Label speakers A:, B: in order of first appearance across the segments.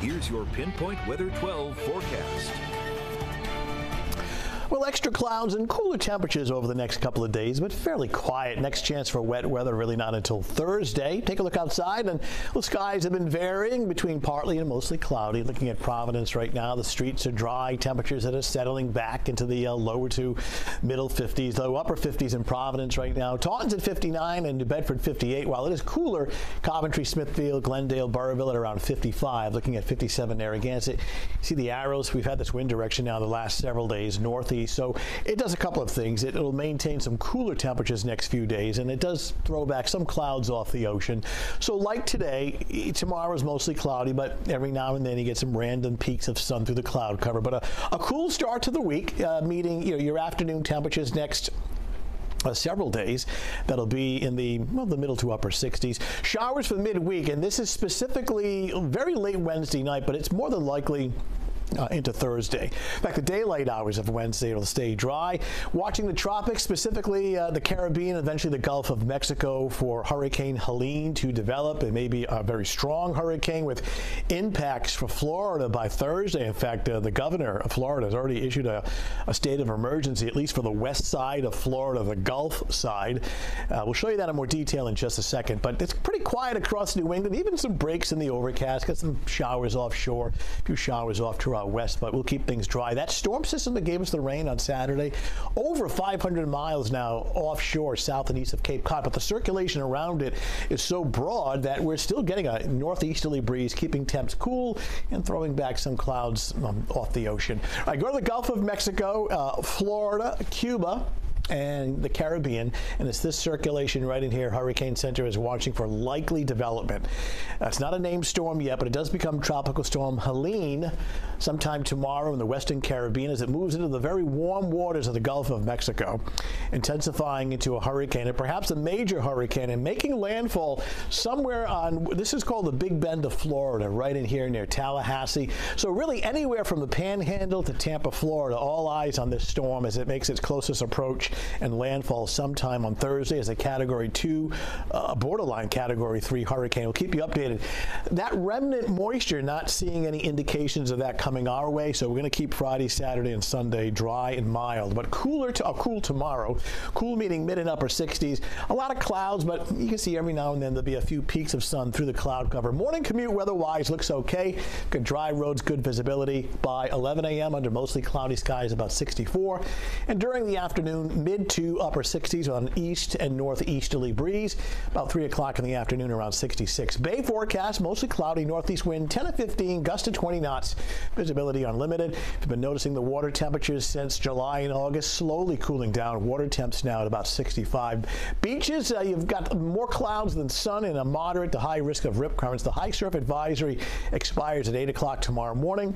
A: Here's your Pinpoint Weather 12 forecast.
B: Well, extra clouds and cooler temperatures over the next couple of days, but fairly quiet. Next chance for wet weather really not until Thursday. Take a look outside, and the skies have been varying between partly and mostly cloudy. Looking at Providence right now, the streets are dry. Temperatures that are settling back into the uh, lower to middle 50s, though upper 50s in Providence right now. Taunton's at 59 and New Bedford 58. While it is cooler, Coventry, Smithfield, Glendale, Burrillville at around 55. Looking at 57 Narragansett. See the arrows? We've had this wind direction now the last several days, northeast so it does a couple of things. It, will maintain some cooler temperatures next few days, and it does throw back some clouds off the ocean. So like today, tomorrow is mostly cloudy, but every now and then you get some random peeks of sun through the cloud cover. But a, a cool start to the week, uh, meeting you know, your afternoon temperatures next uh, several days. That'll be in the well, the middle to upper 60s. Showers for midweek, and this is specifically very late Wednesday night, but it's more than likely uh, into Thursday. In fact, the daylight hours of Wednesday will stay dry. Watching the tropics, specifically uh, the Caribbean, eventually the Gulf of Mexico for Hurricane Helene to develop. It may be a very strong hurricane with impacts for Florida by Thursday. In fact, uh, the governor of Florida has already issued a, a, state of emergency, at least for the west side of Florida, the Gulf side. Uh, we'll show you that in more detail in just a second. But it's pretty quiet across New England, even some breaks in the overcast. Got some showers offshore, a few showers off west, but we'll keep things dry. That storm system that gave us the rain on Saturday, over 500 miles now offshore, south and east of Cape Cod, but the circulation around it is so broad that we're still getting a northeasterly breeze, keeping temps cool and throwing back some clouds um, off the ocean. All right, go to the Gulf of Mexico, uh, Florida, Cuba and the Caribbean, and it's this circulation right in here. Hurricane Center is watching for likely development. It's not a named storm yet, but it does become Tropical Storm Helene sometime tomorrow in the Western Caribbean as it moves into the very warm waters of the Gulf of Mexico, intensifying into a hurricane and perhaps a major hurricane and making landfall somewhere on this is called the Big Bend of Florida, right in here near Tallahassee. So really anywhere from the Panhandle to Tampa, Florida, all eyes on this storm as it makes its closest approach and landfall sometime on Thursday as a Category 2, uh, borderline Category 3 hurricane. We'll keep you updated. That remnant moisture, not seeing any indications of that coming our way, so we're going to keep Friday, Saturday, and Sunday dry and mild, but cooler to uh, cool tomorrow. Cool meaning mid and upper 60s. A lot of clouds, but you can see every now and then there'll be a few peeks of sun through the cloud cover. Morning commute weather-wise looks okay. Good dry roads, good visibility. By 11 a.m. under mostly cloudy skies, about 64. And during the afternoon, mid to upper 60s on east and northeasterly breeze. About 3 o'clock in the afternoon, around 66. Bay forecast, mostly cloudy, northeast wind 10 to 15, gust to 20 knots. Visibility unlimited. If you've been noticing the water temperatures since July and August, slowly cooling down. Water temps now at about 65. Beaches, uh, you've got more clouds than sun and a moderate to high risk of rip currents. The high surf advisory expires at 8 o'clock tomorrow morning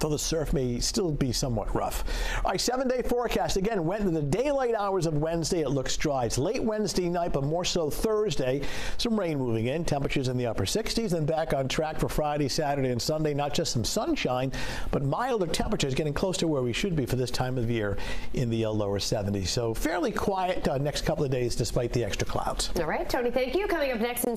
B: though the surf may still be somewhat rough. All right, seven day forecast. Again, went to the daylight hours of Wednesday. It looks dry. It's late Wednesday night, but more so Thursday. Some rain moving in, temperatures in the upper 60s, and back on track for Friday, Saturday, and Sunday. Not just some sunshine, but milder temperatures getting close to where we should be for this time of year in the uh, lower 70s. So fairly quiet uh, next couple of days despite the extra clouds.
C: All right, Tony, thank you. Coming up next.